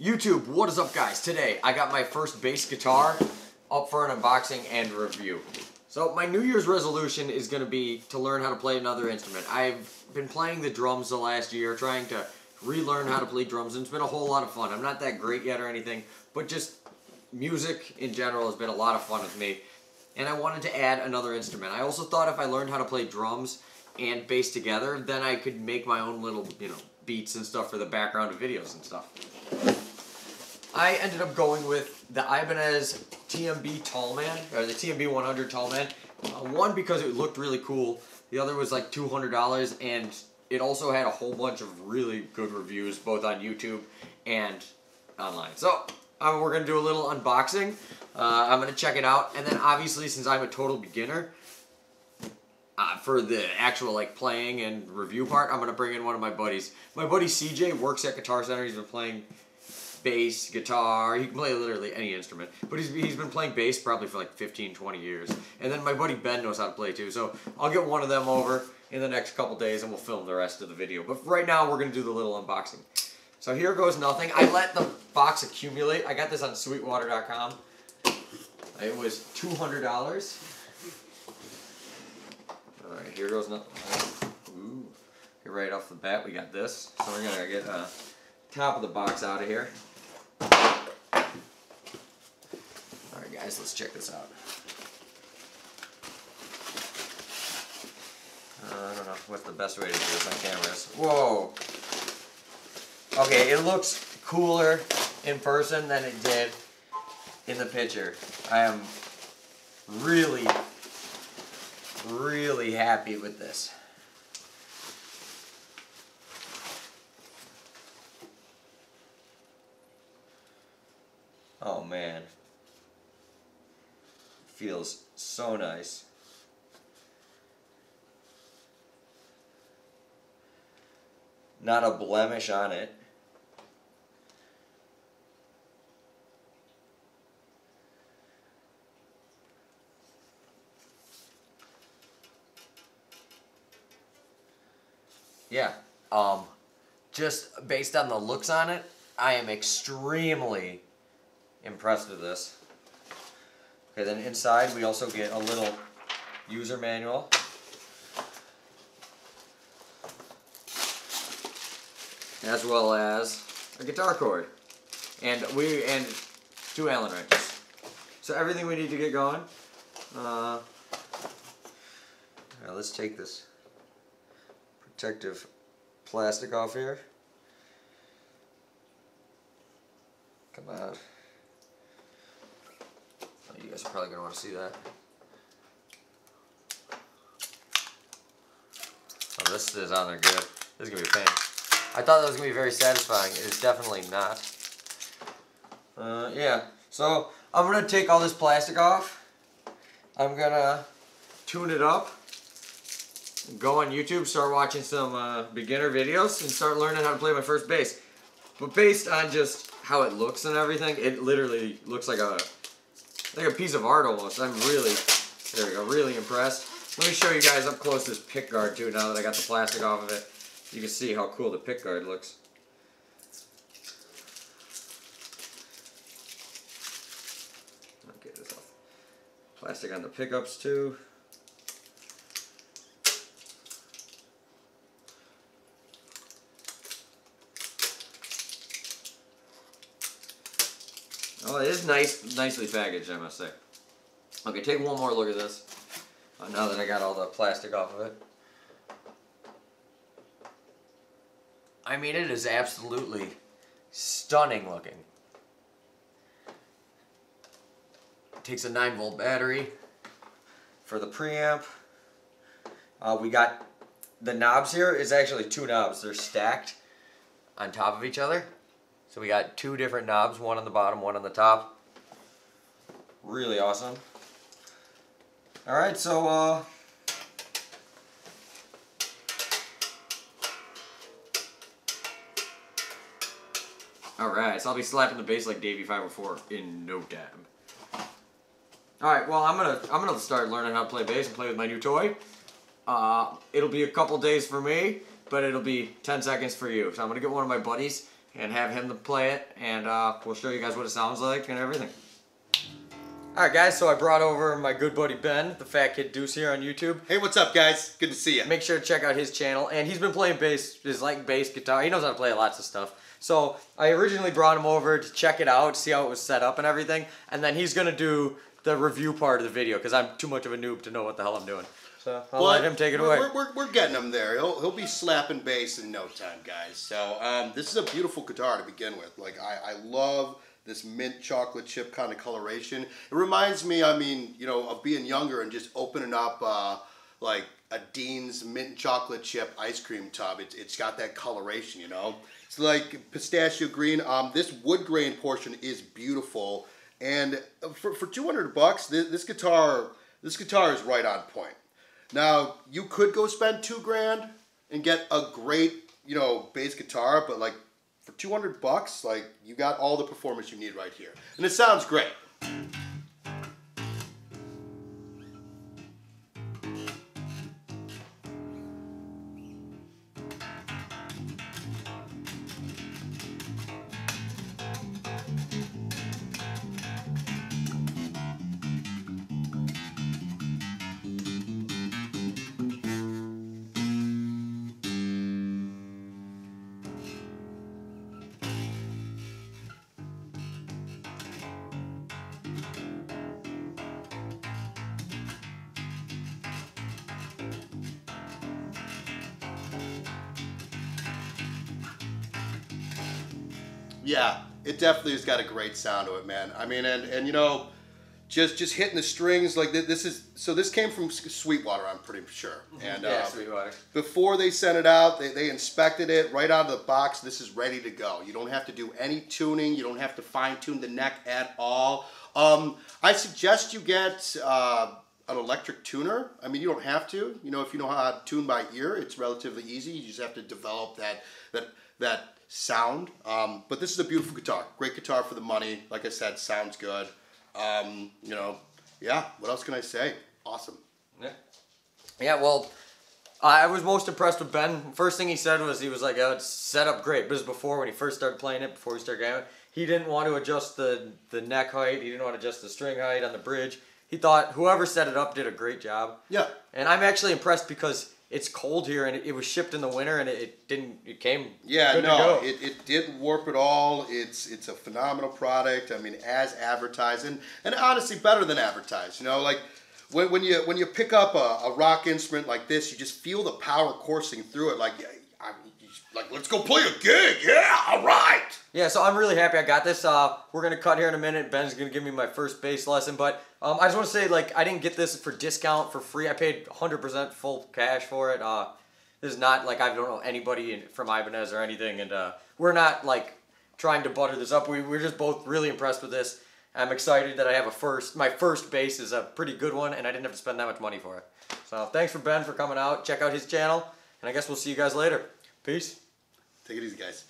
YouTube, what is up guys? Today I got my first bass guitar up for an unboxing and review. So my New Year's resolution is going to be to learn how to play another instrument. I've been playing the drums the last year, trying to relearn how to play drums, and it's been a whole lot of fun. I'm not that great yet or anything, but just music in general has been a lot of fun with me. And I wanted to add another instrument. I also thought if I learned how to play drums and bass together, then I could make my own little, you know, beats and stuff for the background of videos and stuff. I ended up going with the Ibanez TMB Talman, or the TMB 100 Talman. Uh, one, because it looked really cool. The other was like $200, and it also had a whole bunch of really good reviews, both on YouTube and online. So, um, we're going to do a little unboxing. Uh, I'm going to check it out, and then obviously, since I'm a total beginner, uh, for the actual like playing and review part, I'm going to bring in one of my buddies. My buddy CJ works at Guitar Center. He's been playing bass, guitar, he can play literally any instrument. But he's, he's been playing bass probably for like 15, 20 years. And then my buddy Ben knows how to play too. So I'll get one of them over in the next couple days and we'll film the rest of the video. But right now we're going to do the little unboxing. So here goes nothing. I let the box accumulate. I got this on sweetwater.com. It was $200. Alright, here goes nothing. Ooh. Right off the bat we got this. So we're going to get uh, top of the box out of here. Alright guys, let's check this out. Uh, I don't know what's the best way to do this on cameras. Whoa! Okay, it looks cooler in person than it did in the picture. I am really, really happy with this. Oh man. Feels so nice. Not a blemish on it. Yeah, um, just based on the looks on it, I am extremely impressed with this. Okay, then inside we also get a little user manual. As well as a guitar cord. And we and two Allen wrenches. So everything we need to get going. Uh, let's take this protective plastic off here. Come on. Guys are probably going to want to see that. Oh, this is on there good. This is going to be a pain. I thought that was going to be very satisfying. It is definitely not. Uh, yeah. So, I'm going to take all this plastic off. I'm going to tune it up. Go on YouTube, start watching some uh, beginner videos, and start learning how to play my first bass. But based on just how it looks and everything, it literally looks like a like a piece of art almost. I'm really, there we go, really impressed. Let me show you guys up close this pick guard too now that I got the plastic off of it. You can see how cool the pick guard looks. Okay, this off. Plastic on the pickups too. Oh, it is nice, nicely packaged, I must say. Okay, take one more look at this. Uh, now that I got all the plastic off of it. I mean, it is absolutely stunning looking. It takes a 9 volt battery for the preamp. Uh, we got the knobs here is actually two knobs. They're stacked on top of each other. So we got two different knobs, one on the bottom, one on the top. Really awesome. Alright, so uh, Alright, so I'll be slapping the bass like Davie504 in no time. Alright, well I'm gonna I'm gonna start learning how to play bass and play with my new toy. Uh, it'll be a couple days for me, but it'll be 10 seconds for you. So I'm gonna get one of my buddies and have him to play it, and uh, we'll show you guys what it sounds like and everything. Alright guys, so I brought over my good buddy Ben, the Fat Kid Deuce here on YouTube. Hey, what's up guys? Good to see you. Make sure to check out his channel, and he's been playing bass, his like bass guitar. He knows how to play lots of stuff. So I originally brought him over to check it out, see how it was set up and everything, and then he's gonna do the review part of the video because I'm too much of a noob to know what the hell I'm doing. So I'll Well, let him take it we're, away. We're, we're, we're getting him there. He'll, he'll be slapping bass in no time, guys. So um, this is a beautiful guitar to begin with. Like I, I love this mint chocolate chip kind of coloration. It reminds me, I mean, you know, of being younger and just opening up uh, like a Dean's mint chocolate chip ice cream tub. It, it's got that coloration, you know. It's like pistachio green. Um, this wood grain portion is beautiful, and for, for 200 bucks, this, this guitar this guitar is right on point. Now you could go spend two grand and get a great, you know, bass guitar, but like for 200 bucks, like you got all the performance you need right here. And it sounds great. Yeah, it definitely has got a great sound to it, man. I mean, and and you know, just just hitting the strings like th- this is so this came from S- Sweetwater, I'm pretty sure. And yeah, uh, Sweetwater. before they sent it out, they, they inspected it right out of the box. This is ready to go. You don't have to do any tuning. You don't have to fine tune the neck at all. Um, I suggest you get uh, an electric tuner. I mean, you don't have to. You know, if you know how to tune by ear, it's relatively easy. You just have to develop that that that sound. Um, but this is a beautiful guitar. Great guitar for the money. Like I said, sounds good. Um, you know, yeah. What else can I say? Awesome. Yeah. Yeah, well, I was most impressed with Ben. First thing he said was he was like, oh, it's set up great. But was before when he first started playing it, before he started going, he didn't want to adjust the, the neck height. He didn't want to adjust the string height on the bridge. He thought whoever set it up did a great job. Yeah. And I'm actually impressed because it's cold here and it, it was shipped in the winter and it, it didn't, it came Yeah, no, it, it did warp it all. It's it's a phenomenal product. I mean, as advertised and, and honestly better than advertised. You know, like when, when you when you pick up a, a rock instrument like this, you just feel the power coursing through it. Like, I, you like let's go play a gig. Yeah, all right. Yeah, so I'm really happy I got this. Uh, we're gonna cut here in a minute. Ben's gonna give me my first bass lesson, but um, I just want to say like I didn't get this for discount for free. I paid 100% full cash for it. Uh, this is not like I don't know anybody in, from Ibanez or anything, and uh, we're not like trying to butter this up. We we're just both really impressed with this. I'm excited that I have a first. My first bass is a pretty good one, and I didn't have to spend that much money for it. So thanks for Ben for coming out. Check out his channel, and I guess we'll see you guys later. Peace. Take it easy, guys.